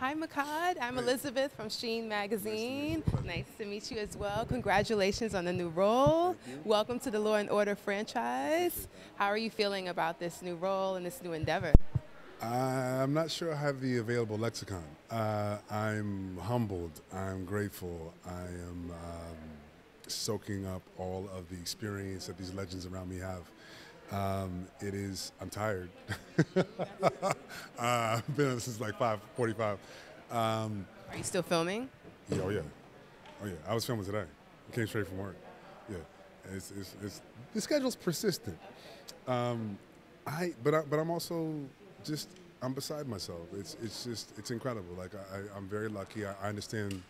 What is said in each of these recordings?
Hi, Mehcad. I'm Elizabeth from Sheen Magazine. Nice to meet you as well. Congratulations on the new role. Welcome to the Law and Order franchise. How are you feeling about this new role and this new endeavor? I'm not sure I have the available lexicon. Uh, I'm humbled. I'm grateful. I am um, soaking up all of the experience that these legends around me have. Um, it is. I'm tired. uh, I've been on this since like 5:45. Um, Are you still filming? yeah, oh yeah, oh yeah. I was filming today. I came straight from work. Yeah, it's, it's, it's the schedule's persistent. Um, I but I, but I'm also just I'm beside myself. It's it's just it's incredible. Like I, am very lucky. I, I, understand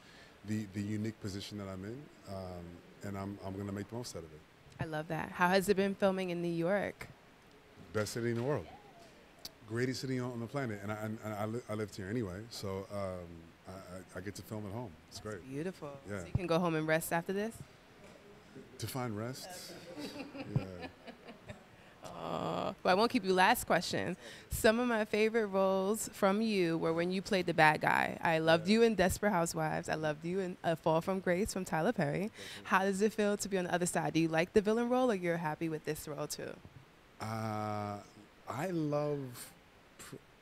the the unique position that I'm in, um, and I'm I'm going to make the most out of it. I love that. How has it been filming in New York? Best city in the world. Greatest city on the planet. And I, and I, li- I lived here anyway, so um, I, I, get to film at home. It's great. Beautiful. Yeah. So you can go home and rest after this? To find rest? yeah. Uh, well, I won't keep you. Last question. Some of my favorite roles from you were when you played the bad guy. I loved you in Desperate Housewives. I loved you in A Fall from Grace from Tyler Perry. How does it feel to be on the other side? Do you like the villain role, or you're happy with this role too? Uh, I love.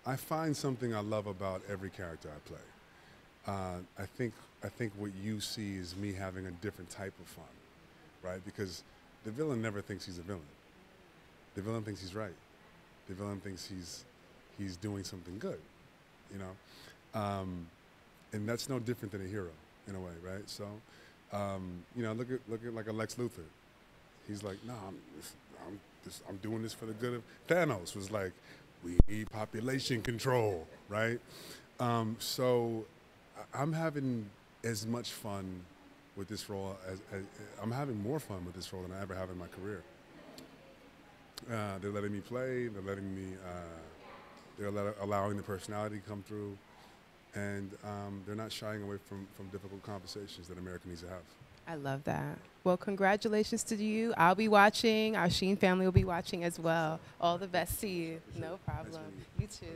I find something I love about every character I play. Uh, I think I think what you see is me having a different type of fun, right? Because the villain never thinks he's a villain the villain thinks he's right. The villain thinks he's he's doing something good, you know, um, and that's no different than a hero in a way, right? So, um, you know, look at look at like a Lex Luthor. He's like, no, I'm I'm, just, I'm doing this for the good of Thanos. Was like, we need population control, right? Um, so, I'm having as much fun with this role as, as I'm having more fun with this role than I ever have in my career. Uh, they're letting me play. They're letting me. Uh, they're let, allowing the personality to come through, and um, they're not shying away from from difficult conversations that America needs to have. I love that. Well, congratulations to you. I'll be watching. Our Sheen family will be watching as well. All the best to you. No problem. You too.